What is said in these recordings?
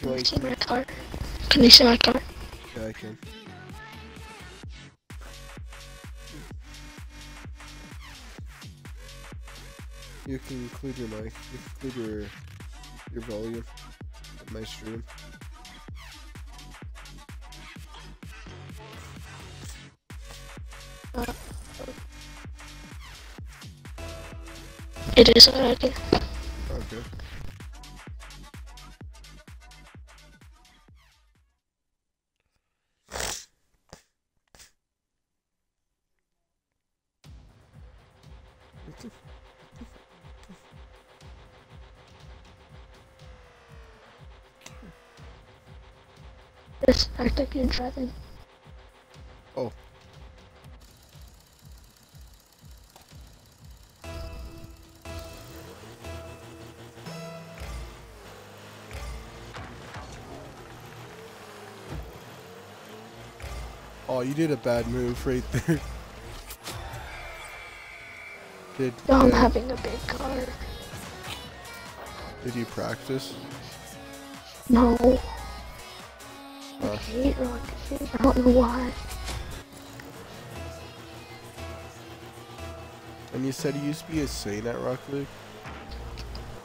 Can you see my car? Can you see my car? yeah, I can. You can include your mic, you can include your your volume of my stream. It is already. Just act like you're driving. Oh. Oh, you did a bad move right there. Did, Now I'm uh, having a big car. did you practice? No. I hate Rocket League. I don't know why. And you said you used to be a Saint at Rock League?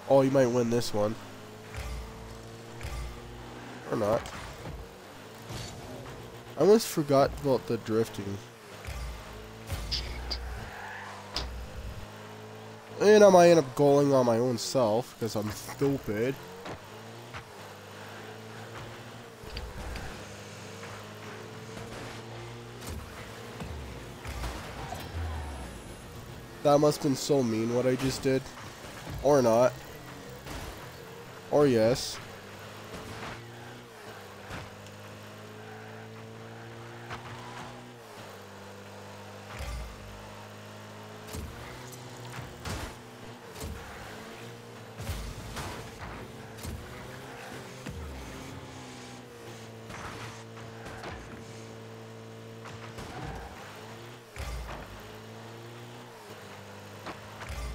Oh, you might win this one. Or not. I almost forgot about the drifting. And I might end up goaling on my own self, because I'm stupid. That must have been so mean what I just did. Or not. Or yes.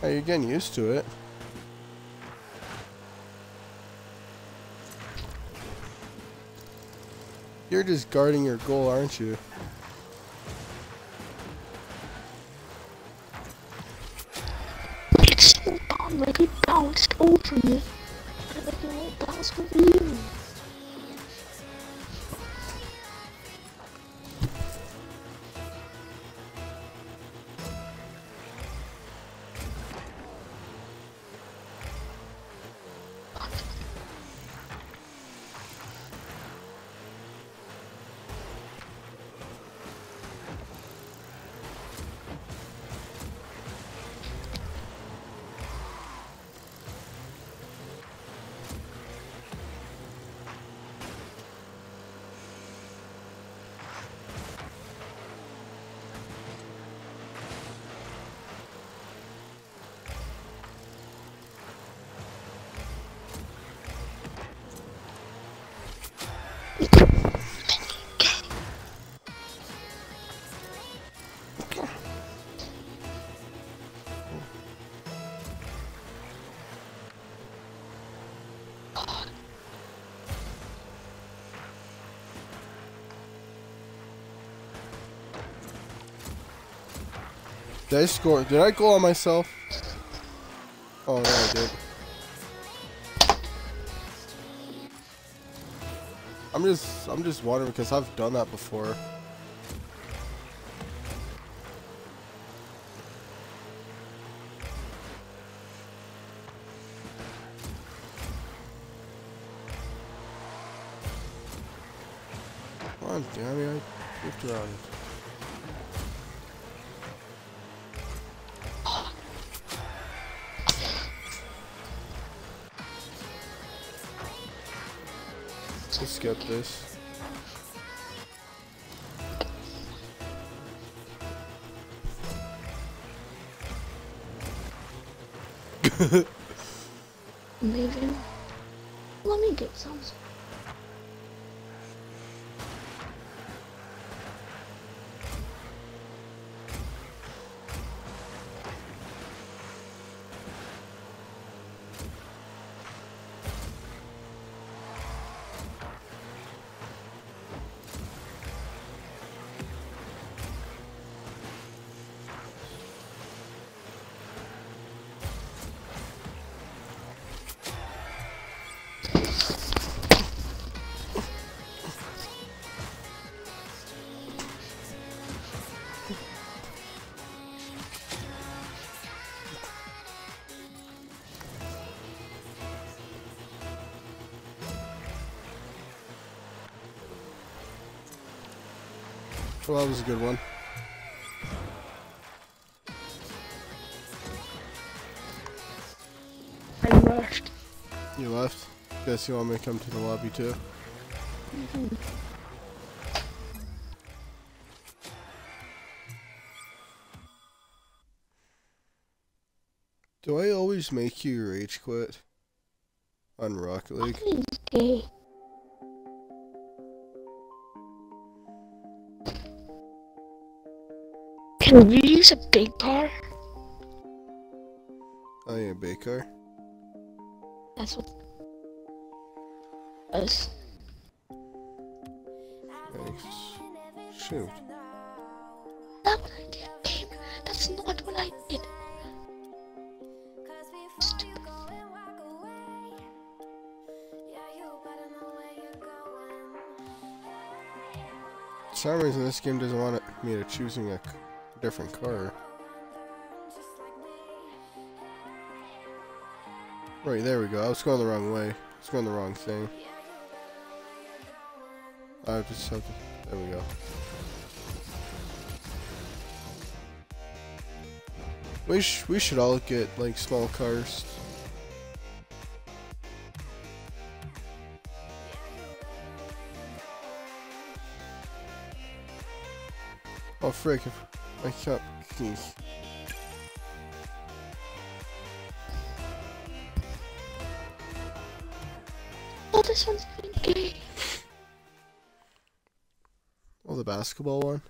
You're getting used to it. You're just guarding your goal, aren't you? Did I score? Did I goal on myself? Oh, no, I did. I'm just, I'm just wondering because I've done that before. Let's skip this. Maybe. Let me get some. Well, that was a good one. I rushed. You left? Guess you want me to come to the lobby too? Do I always make you rage quit? On Rocket League? Can we use a big car? Oh, I am car. That's what. Us. Thanks. Shoot. That what I did. That's not what I did. Stupid. For some reason, this game doesn't want me to choosing a different car. Right, there we go. I was going the wrong way. I was going the wrong thing. I just have to... There we go. We, sh we should all get, like, small cars. Oh, frick. I can't... Oh, this one's gay. Oh, the basketball one.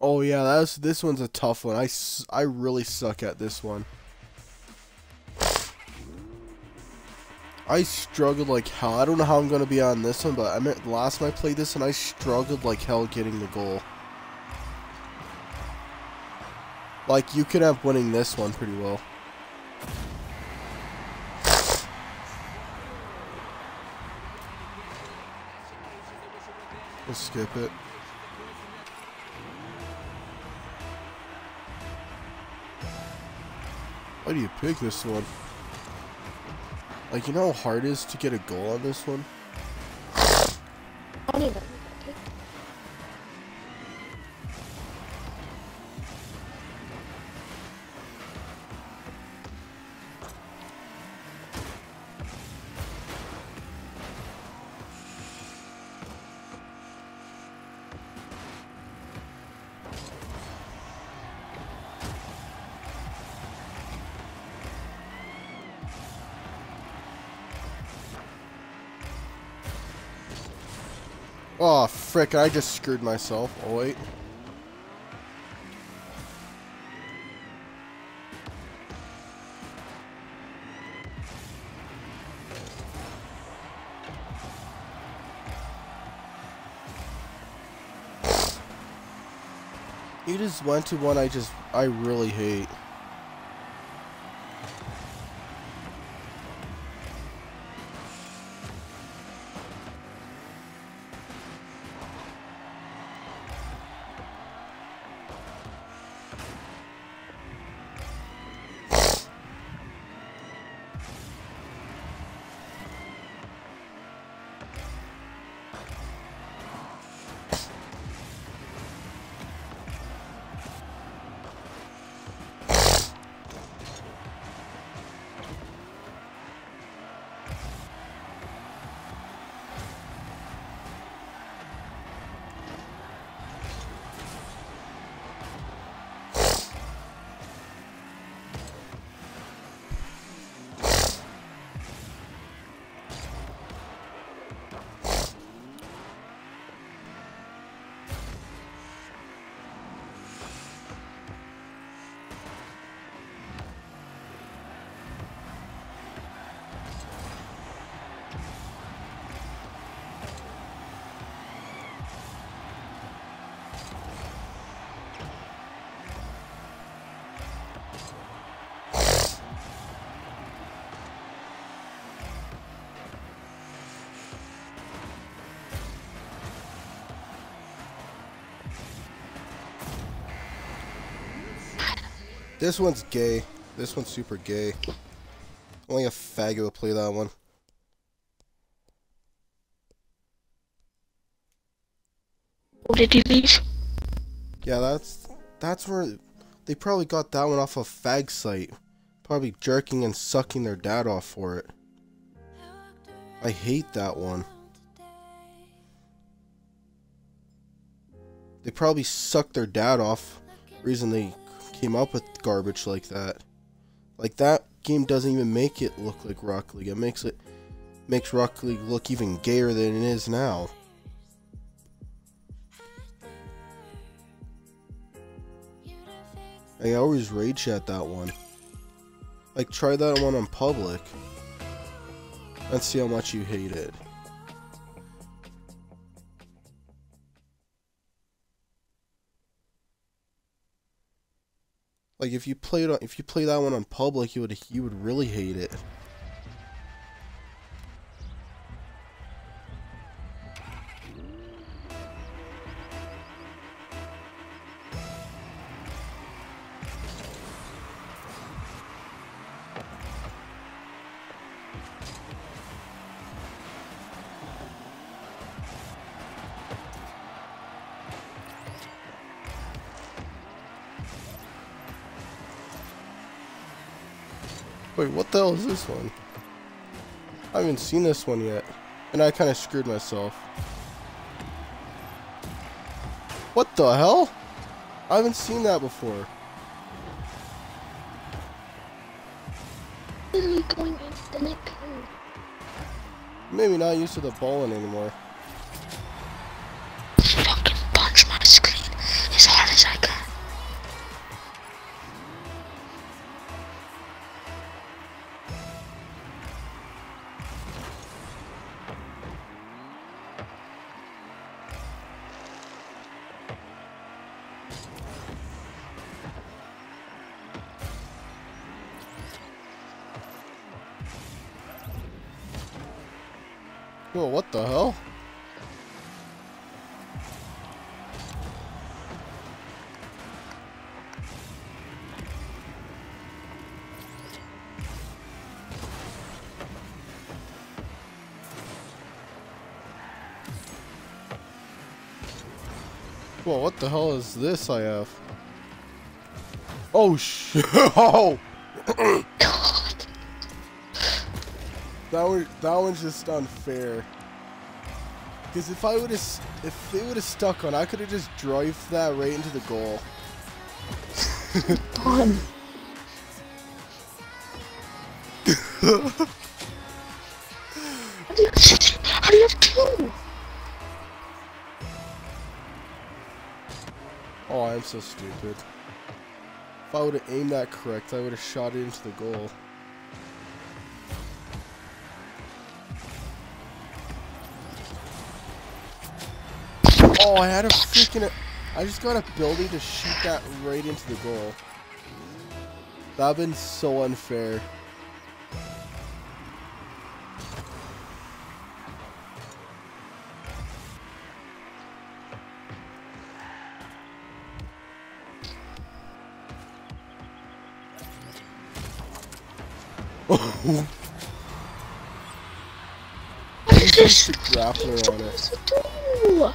Oh yeah, that's this one's a tough one. I, I really suck at this one. I struggled like hell. I don't know how I'm gonna be on this one, but I meant last time I played this and I struggled like hell getting the goal. Like you could have winning this one pretty well. Let's skip it. Why do you pick this one? Like, you know how hard it is to get a goal on this one? Frick, I just screwed myself. Oh, wait. You just went to one I just, I really hate. This one's gay. This one's super gay. Only a faggot would play that one. Oh, did you leave? Yeah, that's that's where they probably got that one off a fag site. Probably jerking and sucking their dad off for it. I hate that one. They probably sucked their dad off. Reason they came up with garbage like that. Like that game doesn't even make it look like Rock League. It makes it makes Rock League look even gayer than it is now. I always rage at that one. Like try that one on public. And see how much you hate it. Like if you played on if you play that one on public, you would you would really hate it. What the hell is this one? I haven't seen this one yet. And I kind of screwed myself. What the hell? I haven't seen that before. Literally going into the. Maybe not used to the bowling anymore. Fucking punch my screen as hard as I can. What the hell is this I have? Oh shit! Oh! God. That one, that one's just unfair. Because if I would have, if they would have stuck on, I could have just drove that right into the goal. Fun. How do How do you have two? Oh, I'm so stupid. If I would have aimed that correct, I would have shot it into the goal. Oh, I had a freaking. I just got ability to shoot that right into the goal. That'd been so unfair. This? grappler on it. What's it do?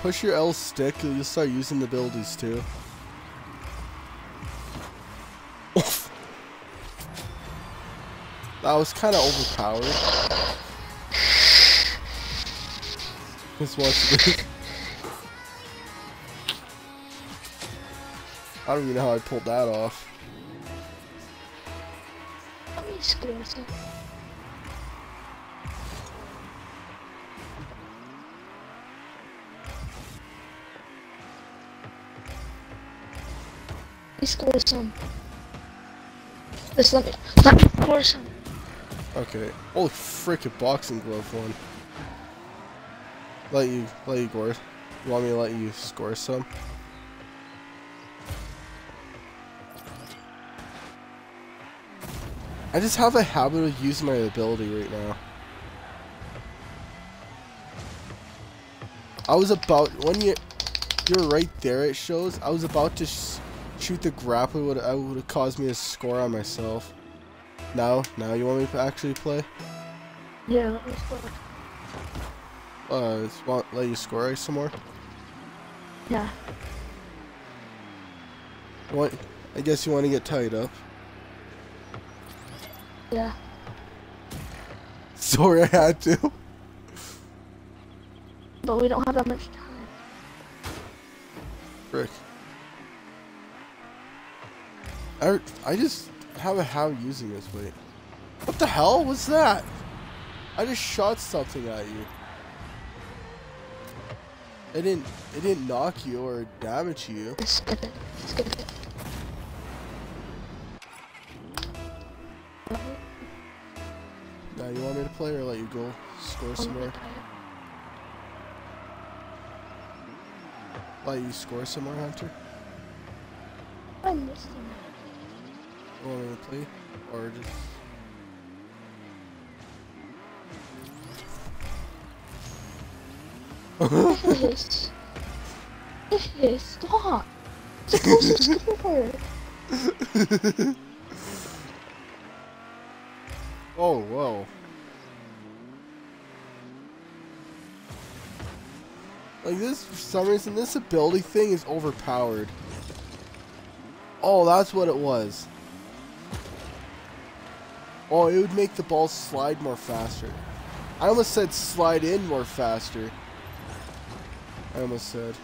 Push your L stick, and you'll start using the abilities too. Oof. that was kind of overpowered. Just watch this. I don't even know how I pulled that off. Let me score some. Score some. Just let me, let me score some. Okay. Holy frickin' boxing glove one. Let you, let you gore. You want me to let you score some? I just have a habit of using my ability right now. I was about when you you're right there. It shows I was about to sh shoot the grapple. Would I would have caused me to score on myself. Now, now you want me to actually play? Yeah, let me score. Uh, want let you score some more? Yeah. What? I guess you want to get tied up. Yeah. Sorry, I had to. But we don't have that much time. Frick. I, I just have a how using this. Wait. What the hell was that? I just shot something at you. It didn't. It didn't knock you or damage you. Skip it. Skip it. Play or let you go score some more? Let you score some more, Hunter? I'm missing You want me to play or just? Yes. Yes, stop. It's supposed to score. Oh, whoa. Like this, for some reason, this ability thing is overpowered. Oh, that's what it was. Oh, it would make the ball slide more faster. I almost said slide in more faster. I almost said.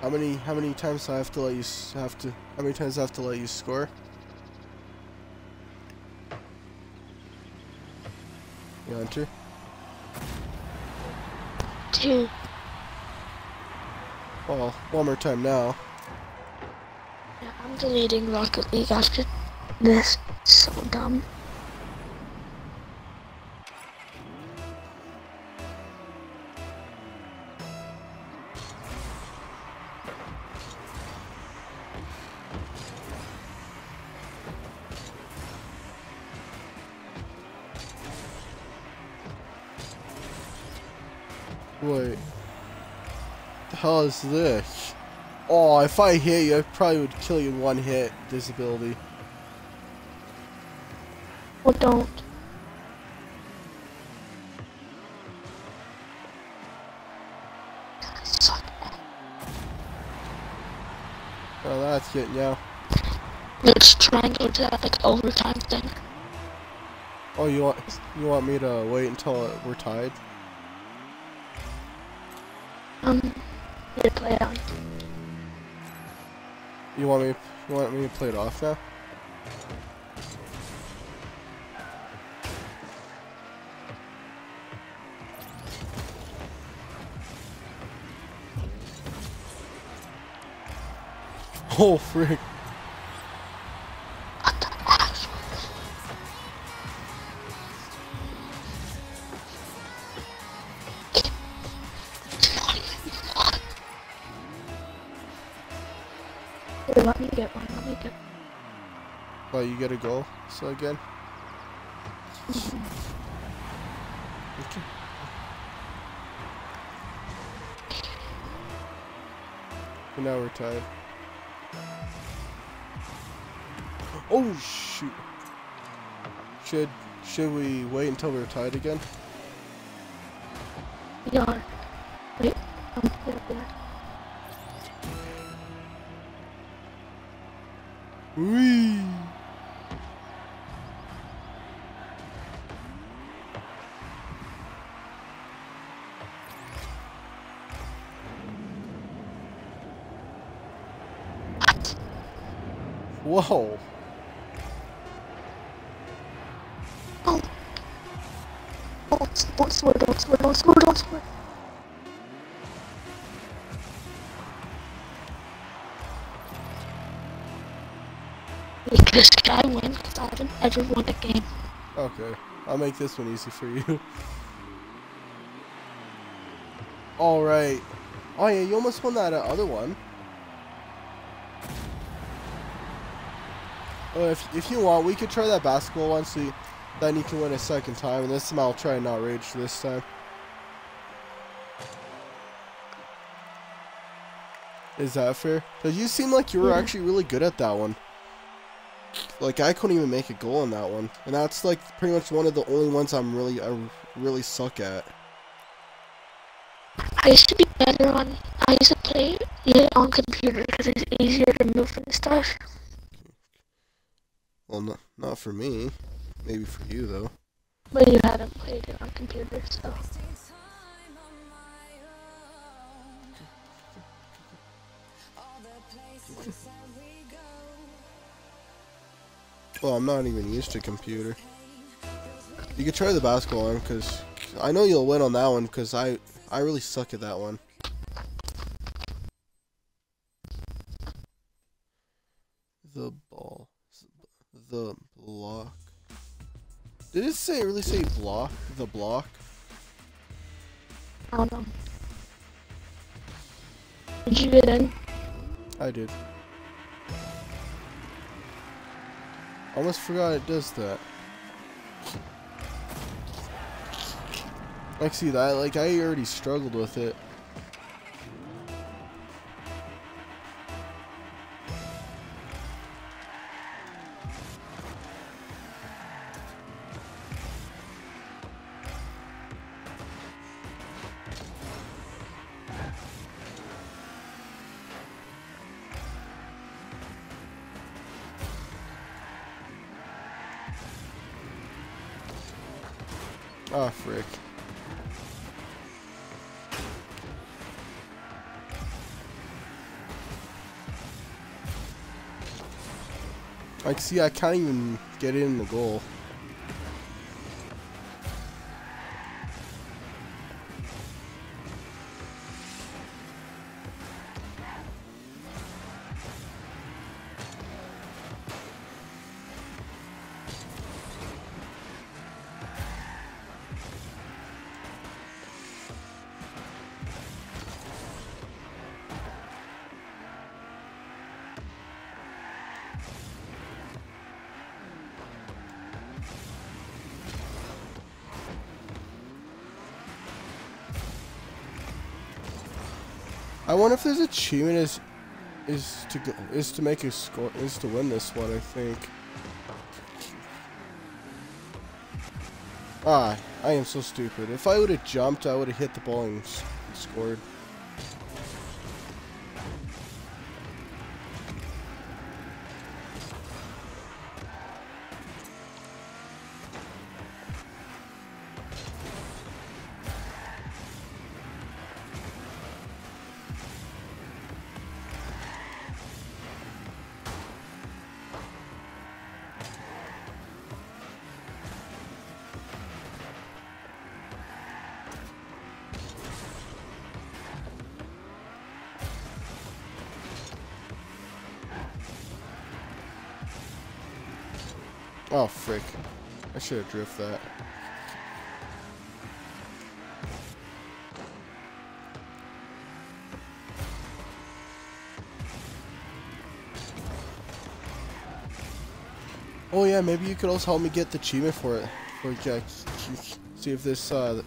How many how many times do I have to let you have to how many times I have to let you score? You enter. Two. Well, one more time now. Yeah, I'm deleting Rocket League after this. So dumb. The hell is this? Oh, if I hit you, I probably would kill you in one hit. disability. Well, don't. Suck. Oh, that's getting you. Let's try and go to that like overtime thing. Oh, you want you want me to wait until we're tied? Um, yeah, play it on. You want me you want me to play it off now? Oh frick. You get a goal. So again. Okay. And now we're tied. Oh shoot! Should should we wait until we're tied again? We Whoa! Oh. Oh, don't swear, don't swear, don't swear, don't swear. Because I win, because I haven't ever won a game. Okay, I'll make this one easy for you. All right. Oh yeah, you almost won that uh, other one. Oh, if if you want, we could try that basketball one, so you, then you can win a second time. And this time I'll try and not rage this time. Is that fair? Cause you seem like you were mm-hmm. actually really good at that one. like I couldn't even make a goal in that one, and that's like pretty much one of the only ones I'm really I really suck at. I used to be better on. I used to play it on computer because it's easier to move and stuff. Well, not not for me. Maybe for you though. But you haven't played it on computer, so. Well, I'm not even used to computer. You could try the basketball one, because I know you'll win on that one, because I, I really suck at that one. The ball. The block. Did it say, really say block? The block? I don't know. Did you get in? I did. Almost forgot it does that. Like, see that? Like, I already struggled with it. See, I can't even get it in the goal. I wonder if there's achievement is is to go, is to make a score is to win this one. I think. Ah, I am so stupid. If I would have jumped, I would have hit the ball and scored. Oh, frick. I should have drift that. Oh yeah, maybe you could also help me get the achievement for it. For uh, see if this uh,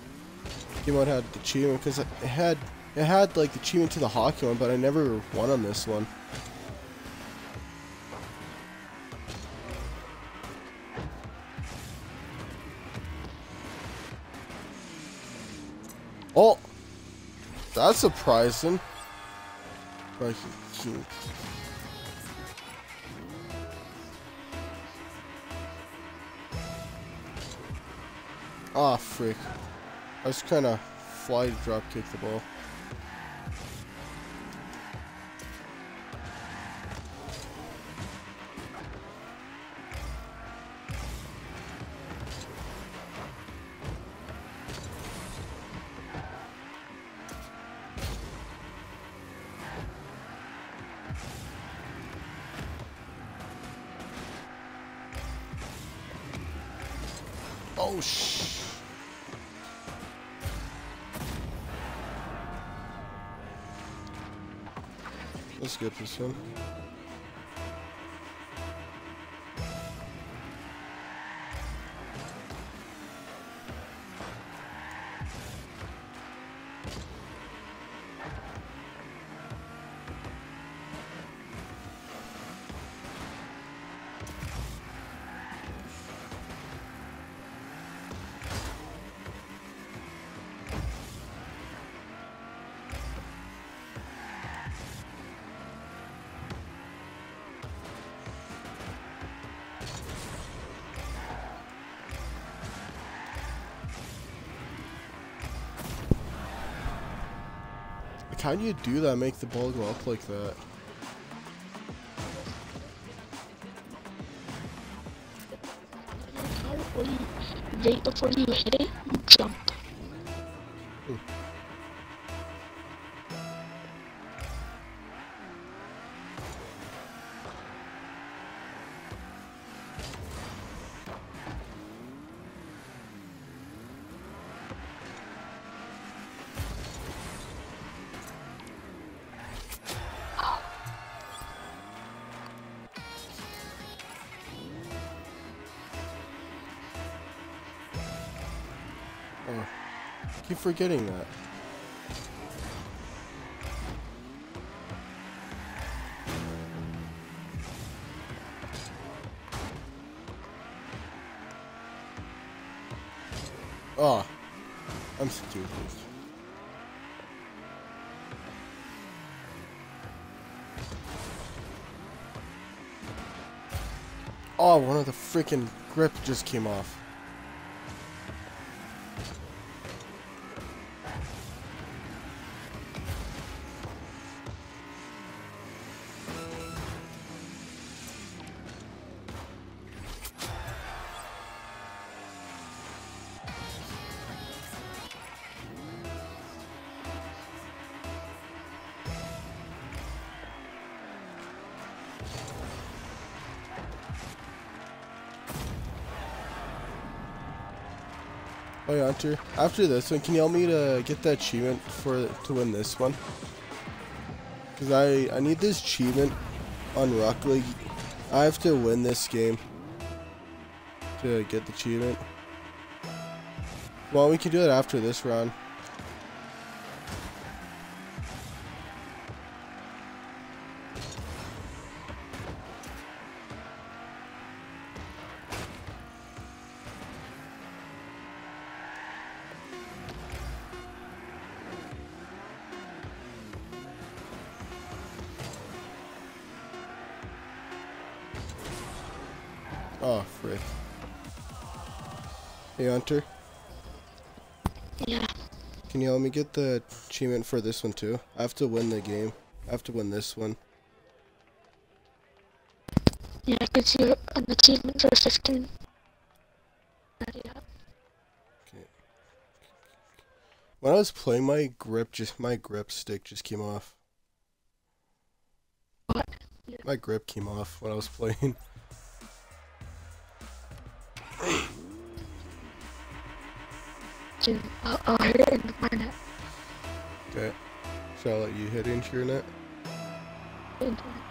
game mode had the achievement because it had it had like the achievement to the hockey one, but I never won on this one. That's surprising. Like, Ah, oh, frick. I was kind of fly drop kick the ball. Let's get how do you do that? Make the ball go up like that? Before you, right before you hit it, jump. Oh, forgetting that. Oh, I'm stupid. Oh, ah, one of the freaking grip just came off. Hunter. After this one, can you help me to uh, get the achievement for to win this one? Cause I I need this achievement on Rock League. I have to win this game to get the achievement. Well, we can do it after this round. Oh, frick. Hey, Hunter. Yeah. Can you help me get the achievement for this one too? I have to win the game. I have to win this one. Yeah, I you're an achievement for 15. Uh, yeah. Okay. When I was playing, my grip just my grip stick just came off. What? My grip came off when I was playing. I'll, I'll hit it in my net. Okay. Shall I'll let you hit into your net. Into it.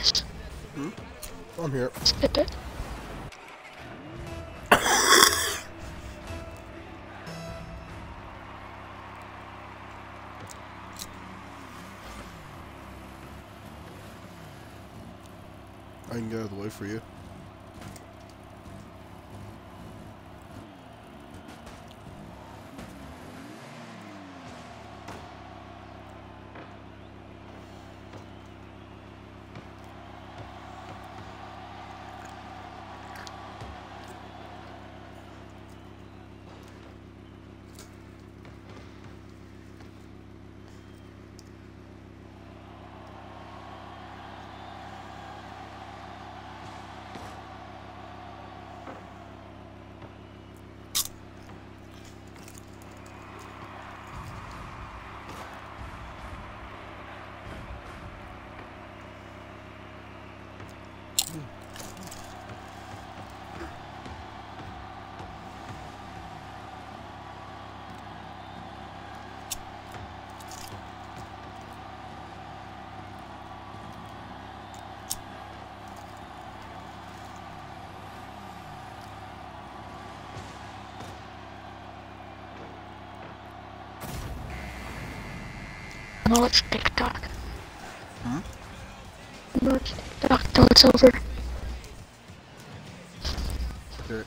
Chris. Hmm? I'm here. Skip it. I can get out of the way for you. No, it's TikTok. Hmm? No, it's TikTok till it's over. Here.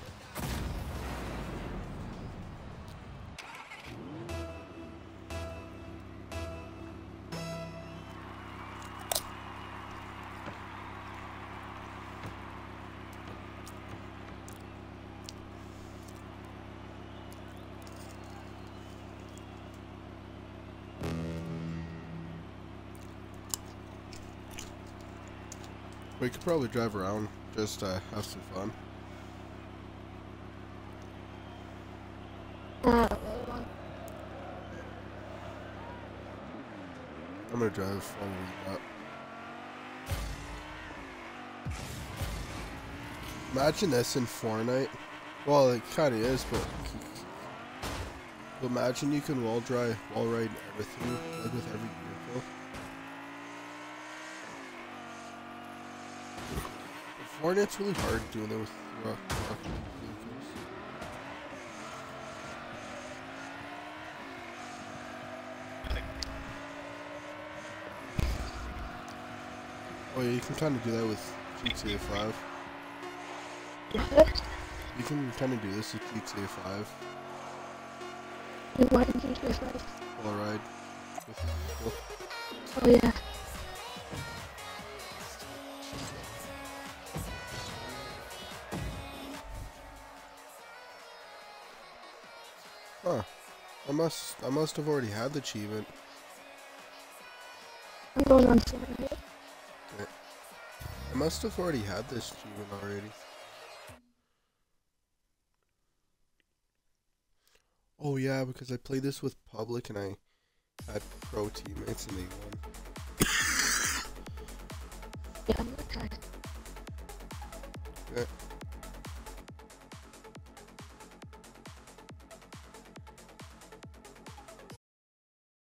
Probably drive around, just uh, have some fun. I'm gonna drive we up. Imagine this in Fortnite. Well, it kind of is, but but imagine you can wall drive, wall ride everything, like with every But really hard doing it with uh, rock, rock. Oh yeah, you can kind of do that with GTA 5. You can kind of do this with GTA 5. Why did you do this? Wall ride with. Oh yeah. Must I must have already had the achievement. I'm going on Fortnite. I must have already had this achievement already. Oh yeah, because I played this with public and I had pro teammates and they won. Yeah, I'm gonna try. Yeah.